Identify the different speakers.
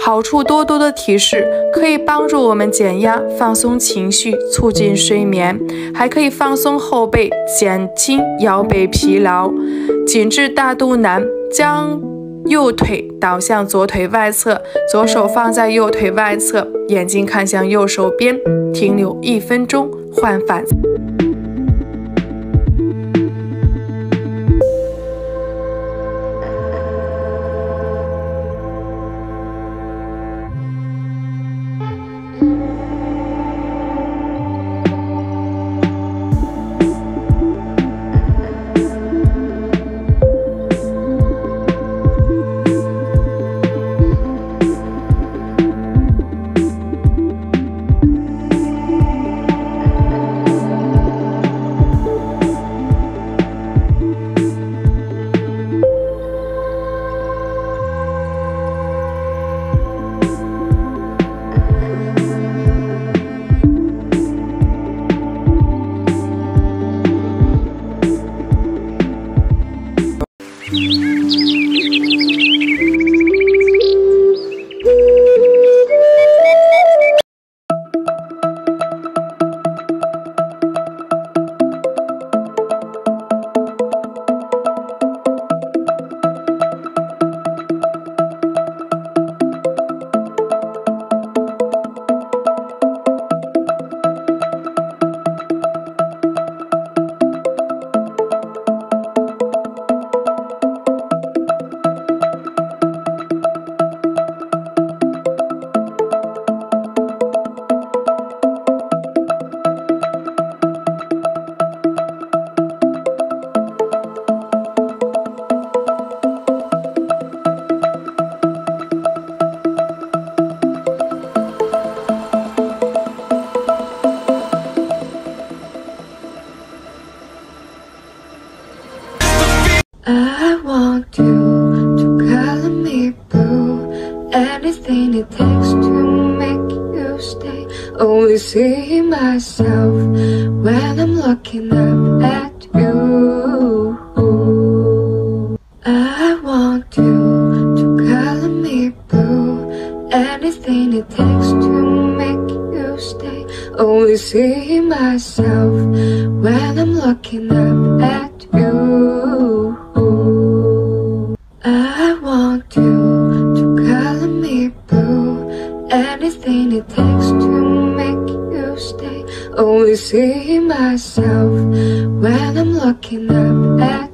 Speaker 1: 好处多多的提示，可以帮助我们减压、放松情绪，促进睡眠，还可以放松后背，减轻腰背疲劳。紧致大肚腩，将右腿倒向左腿外侧，左手放在右腿外侧，眼睛看向右手边，停留一分钟，换反。
Speaker 2: Música I want you to color me blue. Anything it takes to make you stay. Only see myself when I'm looking up at you. I want you to color me blue. Anything it takes to make you stay. Only see myself when I'm looking up at you. it takes to make you stay. Only see myself when I'm looking up at